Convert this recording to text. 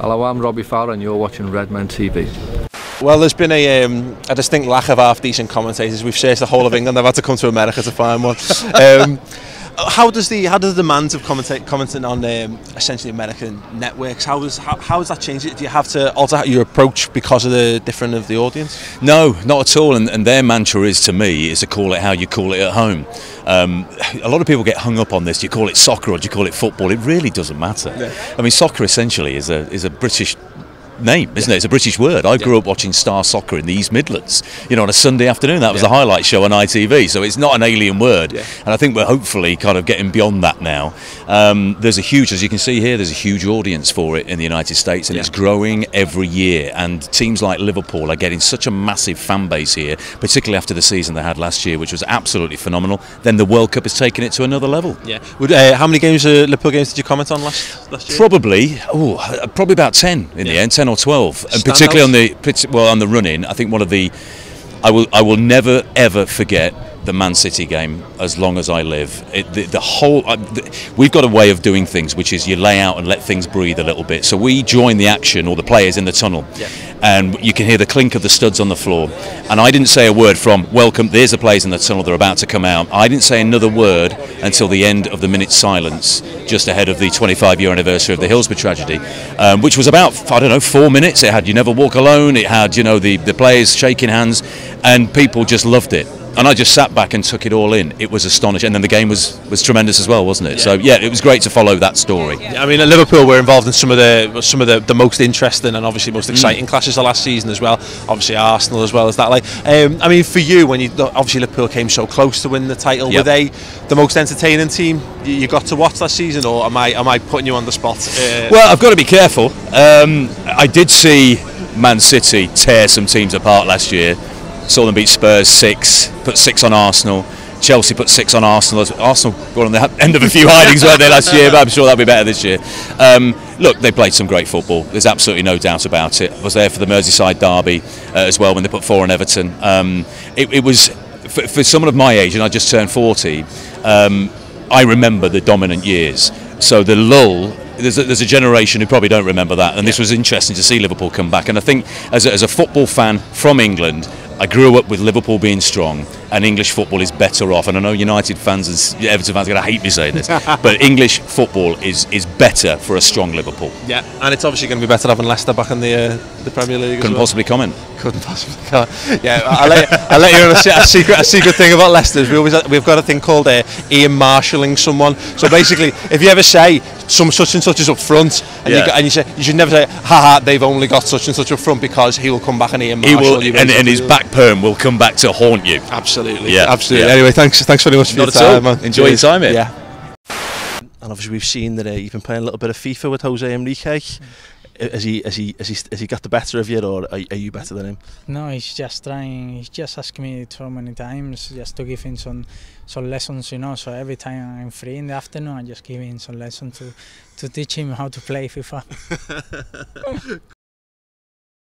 Hello, I'm Robbie Fowler and you're watching Redmen TV. Well, there's been a, um, a distinct lack of half-decent commentators. We've searched the whole of England. I've had to come to America to find one. Um, how does the how does the demands of commentate, commenting on um, essentially American networks how does how, how has that changed? Do you have to alter your approach because of the different of the audience? No, not at all. And, and their mantra is to me is to call it how you call it at home. Um, a lot of people get hung up on this. Do you call it soccer or do you call it football? It really doesn't matter. Yeah. I mean, soccer essentially is a is a British name, isn't yeah. it? It's a British word. I grew yeah. up watching Star Soccer in the East Midlands. You know, on a Sunday afternoon, that was yeah. the highlight show on ITV. So it's not an alien word, and I think we're hopefully kind of getting beyond that now. Um, there's a huge, as you can see here, there's a huge audience for it in the United States, and it's growing every year. And teams like Liverpool are getting such a massive fan base here, particularly after the season they had last year, which was absolutely phenomenal. Then the World Cup has taken it to another level. Yeah. Would, uh, how many games, uh, Liverpool games, did you comment on last last year? Probably, oh, probably about ten in the end, ten or twelve, and particularly on the well on the running. I think one of the I will I will never ever forget the Man City game as long as I live. It, the, the, whole uh, the, we've got a way of doing things, which is you lay out and let things breathe a little bit. So we join the action, or the players in the tunnel, yeah. and you can hear the clink of the studs on the floor. And I didn't say a word from welcome. There's the players in the tunnel; they're about to come out. I didn't say another word until the end of the minute silence, just ahead of the 25-year anniversary of the Hillsborough tragedy, um, which was about I don't know four minutes. It had "You Never Walk Alone." It had you know the the players shaking hands, and people just loved it and I just sat back and took it all in. It was astonishing, and then the game was was tremendous as well, wasn't it? Yeah. So yeah, it was great to follow that story. Yeah, I mean, at Liverpool, we're involved in some of the some of the, the most interesting and obviously most exciting mm. clashes of last season as well. Obviously, Arsenal as well as that. Like, um, I mean, for you, when you obviously Liverpool came so close to win the title, yep. were they the most entertaining team you got to watch last season, or am I am I putting you on the spot? Uh, well, I've got to be careful. Um, I did see Man City tear some teams apart last year. Saw them beat Spurs six, put six on Arsenal. Chelsea put six on Arsenal. Arsenal got on the end of a few hidings weren't they last year, but I'm sure that'll be better this year. Um, look, they played some great football. There's absolutely no doubt about it. I was there for the Merseyside derby uh, as well when they put four on Everton. Um, it, it, was for, for, someone of my age, and I just turned 40. Um, I remember the dominant years. So the lull there's a, there's a, generation who probably don't remember that, and yeah. this was interesting to see Liverpool come back. And I think, as a, as a football fan from England, I grew up with Liverpool being strong, and English football is better off. And I know United fans and Everton fans are going to hate me saying this, but English football is is better for a strong Liverpool. Yeah, and it's obviously going to be better having Leicester back in the uh, the Premier League. Couldn't well. possibly comment. Couldn't possibly comment. Yeah, I'll let, you, I'll let you know a, a, secret a secret thing about Leicester. We always we've got a thing called uh, Ian marshalling someone. So basically, if you ever say some such and such is up front, and, yeah. you, and you say you should never say, haha, they've only got such and such up front because he will come back and Ian Marshall. He will, and, and his back perm will come back to haunt you. Absolutely. Yeah. Absolutely. Yeah. Anyway, thanks thanks very much for Not your time, man. Enjoy your time here. Yeah. And obviously we've seen that uh, you've been playing a little bit of FIFA with Jose Enrique. Has he, has he, has he, has he got the better of you, or are, are you better than him? No, he's just trying. He's just asking me so many times just to give him some, some lessons, you know. So every time I'm free in the afternoon, I just give him some lessons to, to teach him how to play FIFA.